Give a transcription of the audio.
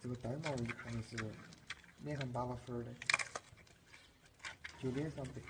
这个呆毛一看就是脸上打了粉儿的，就脸上白。